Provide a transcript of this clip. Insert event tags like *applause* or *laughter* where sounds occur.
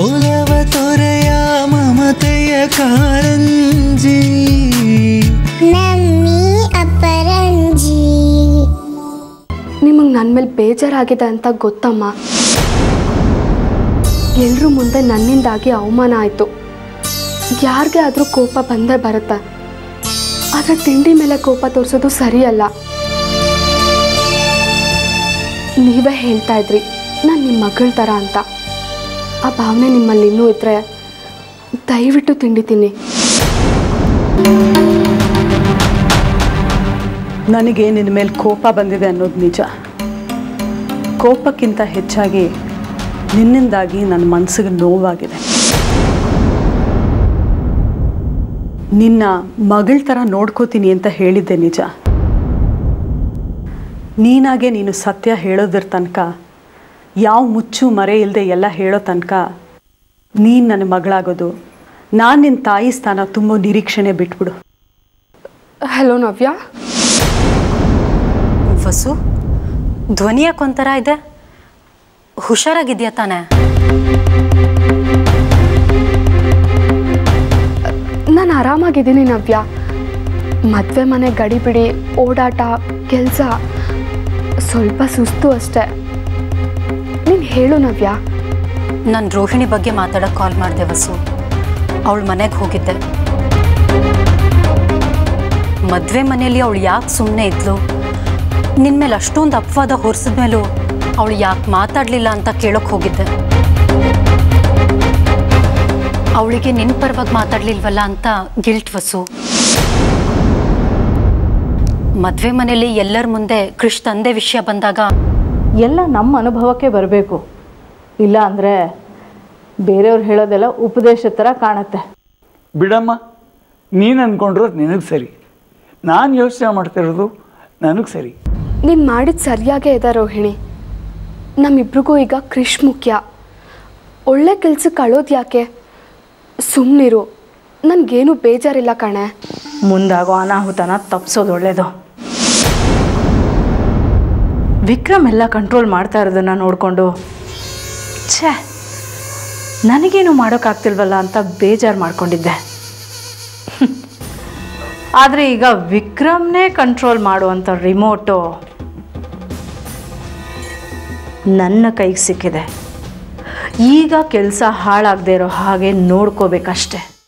ಒಲವ ತೊರೆಯ ಮಮತೆಯ ಕಾರಂಜಿ ನಮ್ಮಿ ಅಪರಂಜಿ ನಿಮಗೆ ನನ್ನ ಮೇಲೆ ಬೇಜಾರಾಗಿದೆ ಅಂತ ಗೊತ್ತಮ್ಮ ಎಲ್ಲರೂ ಮುಂದೆ ನನ್ನಿಂದಾಗಿ ಅವಮಾನ ಆಯಿತು ಯಾರಿಗೆ ಆದರೂ ಕೋಪ ಬಂದೇ ಬರುತ್ತೆ ಆದರೆ ತಿಂಡಿ ಮೇಲೆ ಕೋಪ ತೋರಿಸೋದು ಸರಿಯಲ್ಲ ನೀವೇ ಹೇಳ್ತಾ ಇದ್ರಿ ನಾನು ನಿಮ್ಮ ಮಗಳ ಥರ ಅಂತ ಆ ಭಾವನೆ ನಿಮ್ಮಲ್ಲಿ ಇನ್ನೂ ಇದ್ದರೆ ದಯವಿಟ್ಟು ತಿಂಡಿ ನನಗೆ ನಿನ್ನ ಮೇಲೆ ಕೋಪ ಬಂದಿದೆ ಅನ್ನೋದು ನಿಜ. ಕೋಪಕ್ಕಿಂತ ಹೆಚ್ಚಾಗಿ ನಿನ್ನಿಂದಾಗಿ ನನ್ನ ಮನಸ್ಸಿಗೆ ನೋವಾಗಿದೆ. ನಿನ್ನ ಮಗಳ ಥರ ನೋಡ್ಕೋತೀನಿ ಅಂತ ಹೇಳಿದ್ದೆ ನಿಜ. ನೀನಾಗೆ ನೀನು ಸತ್ಯ ಹೇಳೋದ್ರ ತನಕ ಯಾವ ಮುಚ್ಚು ಮರೆ ಇಲ್ಲದೆ ಎಲ್ಲ ಹೇಳೋ ತನಕ ನೀನು ನನ್ನ ಮಗಳಾಗೋದು ನಾನು ನಿನ್ನ ತಾಯಿ ಸ್ಥಾನ ತುಂಬ ನಿರೀಕ್ಷಣೆ ಬಿಟ್ಬಿಡು. ಹಲೋ ನವ್ಯ. ವಸು ಧ್ವನಿ ಯಾಕೊಂಥರ ಇದೆ? ಹುಷಾರಾಗಿದ್ಯಾ ತಾನೆ? ನಾನು ಆರಾಮಾಗಿದ್ದೀನಿ ನವ್ಯ. ಮದುವೆ ಮನೆ ಗಡಿಬಿಡಿ ಓಡಾಟ ಕೆಲಸ ಸ್ವಲ್ಪ ಸುಸ್ತು ಅಷ್ಟೆ. ಹೇಳು ನವ್ಯ. ನಾನು ರೋಹಿಣಿ ಬಗ್ಗೆ ಮಾತಾಡೋಕೆ ಕಾಲ್ ಮಾಡಿದೆ ವಸು. ಅವಳ ಮನೆಗೆ ಹೋಗಿದ್ದೆ. ಮದುವೆ ಮನೆಯಲ್ಲಿ ಅವಳು ಯಾಕೆ ಸುಮ್ಮನೆ ಇದ್ಲು? ನಿನ್ನ ಮೇಲೆ ಅಷ್ಟೊಂದು ಅಪವಾದ ಹೊರಿಸಿದ ಮೇಲೂ ಅವಳು ಯಾಕೆ ಮಾತಾಡಲಿಲ್ಲ ಅಂತ ಕೇಳೋಕೆ ಹೋಗಿದ್ದೆ. ಅವಳಿಗೆ ನಿನ್ನ ಪರವಾಗಿ ಮಾತಾಡಲಿಲ್ವಲ್ಲ ಅಂತ ಗಿಲ್ಟ್ ವಸು. ಮದುವೆ ಮನೆಯಲ್ಲಿ ಎಲ್ಲರ ಮುಂದೆ ಕೃಷ್ ತಂದೆ ವಿಷಯ ಬಂದಾಗ ಎಲ್ಲ ನಮ್ಮ ಅನುಭವಕ್ಕೆ ಬರಬೇಕು. ಇಲ್ಲ ಅಂದರೆ ಬೇರೆಯವ್ರು ಹೇಳೋದೆಲ್ಲ ಉಪದೇಶ ಥರ ಕಾಣುತ್ತೆ. ಬಿಡಮ್ಮ ನೀನು ಅಂದ್ಕೊಂಡಿರೋದು ನಿನಗೆ ಸರಿ. ನಾನು ಯೋಚನೆ ಮಾಡ್ತಿರೋದು ನನಗೆ ಸರಿ. ನೀನು ಮಾಡಿದ ಸರಿಯಾಗೇ ಇದೆ ರೋಹಿಣಿ. ನಮ್ಮಿಬ್ರಿಗೂ ಈಗ ಕೃಷ್ ಮುಖ್ಯ. ಒಳ್ಳೆ ಕೆಲ್ಸಕ್ಕೆ ಅಳೋದು ಯಾಕೆ? ಸುಮ್ಮನಿರು ನನಗೇನು ಬೇಜಾರಿಲ್ಲ ಕಣೆ. ಮುಂದಾಗೋ ಅನಾಹುತನ ತಪ್ಪಿಸೋದು ಒಳ್ಳೆಯದು ವಿಕ್ರಮ್ ಎಲ್ಲ ಕಂಟ್ರೋಲ್ ಮಾಡ್ತಾ ಇರೋದನ್ನು ನೋಡಿಕೊಂಡು, ಛೇ, ನನಗೇನು ಮಾಡೋಕ್ಕಾಗ್ತಿಲ್ವಲ್ಲ ಅಂತ ಬೇಜಾರು ಮಾಡ್ಕೊಂಡಿದ್ದೆ. *laughs* ಆದರೆ ಈಗ ವಿಕ್ರಮ್ನೇ ಕಂಟ್ರೋಲ್ ಮಾಡುವಂಥ ರಿಮೋಟು ನನ್ನ ಕೈಗೆ ಸಿಕ್ಕಿದೆ. ಈಗ ಕೆಲಸ ಹಾಳಾಗದೇ ಇರೋ ಹಾಗೆ ನೋಡ್ಕೋಬೇಕಷ್ಟೆ.